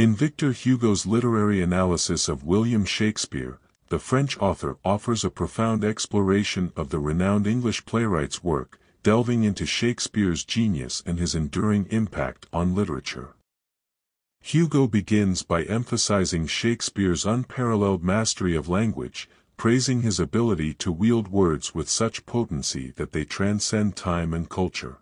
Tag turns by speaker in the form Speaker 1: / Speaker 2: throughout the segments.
Speaker 1: In Victor Hugo's literary analysis of William Shakespeare, the French author offers a profound exploration of the renowned English playwright's work, delving into Shakespeare's genius and his enduring impact on literature. Hugo begins by emphasizing Shakespeare's unparalleled mastery of language, praising his ability to wield words with such potency that they transcend time and culture.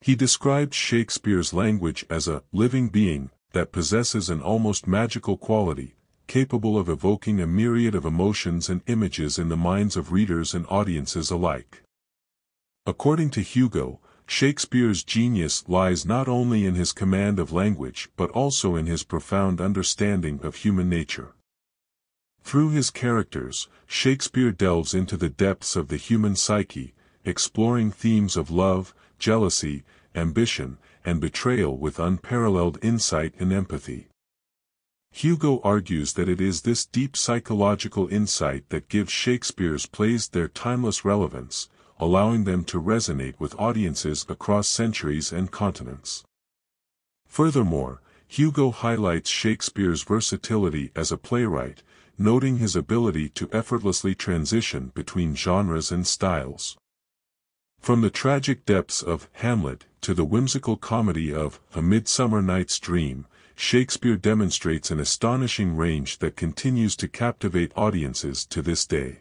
Speaker 1: He described Shakespeare's language as a living being that possesses an almost magical quality, capable of evoking a myriad of emotions and images in the minds of readers and audiences alike. According to Hugo, Shakespeare's genius lies not only in his command of language but also in his profound understanding of human nature. Through his characters, Shakespeare delves into the depths of the human psyche, exploring themes of love, jealousy, ambition, and betrayal with unparalleled insight and empathy. Hugo argues that it is this deep psychological insight that gives Shakespeare's plays their timeless relevance, allowing them to resonate with audiences across centuries and continents. Furthermore, Hugo highlights Shakespeare's versatility as a playwright, noting his ability to effortlessly transition between genres and styles. From the tragic depths of Hamlet to the whimsical comedy of A Midsummer Night's Dream, Shakespeare demonstrates an astonishing range that continues to captivate audiences to this day.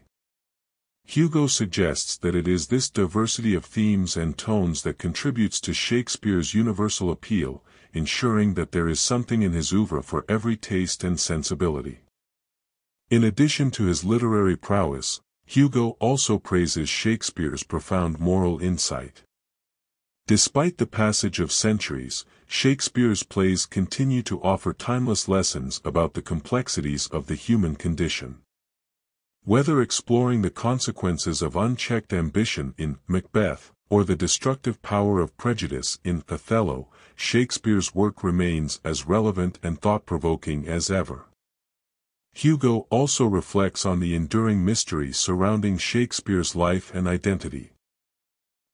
Speaker 1: Hugo suggests that it is this diversity of themes and tones that contributes to Shakespeare's universal appeal, ensuring that there is something in his oeuvre for every taste and sensibility. In addition to his literary prowess, Hugo also praises Shakespeare's profound moral insight. Despite the passage of centuries, Shakespeare's plays continue to offer timeless lessons about the complexities of the human condition. Whether exploring the consequences of unchecked ambition in Macbeth, or the destructive power of prejudice in Othello, Shakespeare's work remains as relevant and thought-provoking as ever. Hugo also reflects on the enduring mystery surrounding Shakespeare's life and identity.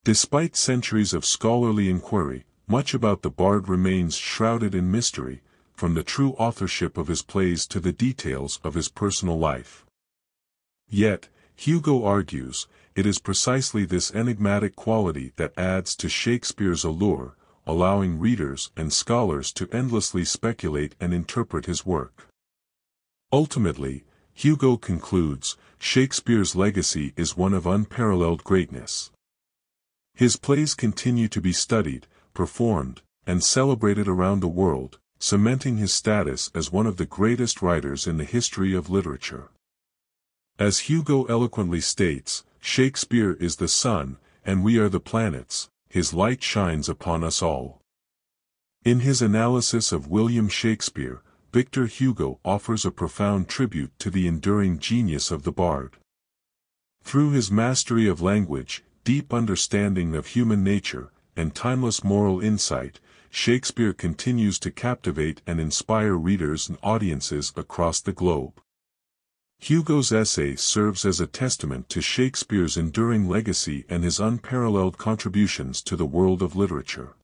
Speaker 1: Despite centuries of scholarly inquiry, much about the bard remains shrouded in mystery, from the true authorship of his plays to the details of his personal life. Yet, Hugo argues, it is precisely this enigmatic quality that adds to Shakespeare's allure, allowing readers and scholars to endlessly speculate and interpret his work. Ultimately, Hugo concludes, Shakespeare's legacy is one of unparalleled greatness. His plays continue to be studied, performed, and celebrated around the world, cementing his status as one of the greatest writers in the history of literature. As Hugo eloquently states, Shakespeare is the sun, and we are the planets, his light shines upon us all. In his analysis of William Shakespeare, Victor Hugo offers a profound tribute to the enduring genius of the bard. Through his mastery of language, deep understanding of human nature, and timeless moral insight, Shakespeare continues to captivate and inspire readers and audiences across the globe. Hugo's essay serves as a testament to Shakespeare's enduring legacy and his unparalleled contributions to the world of literature.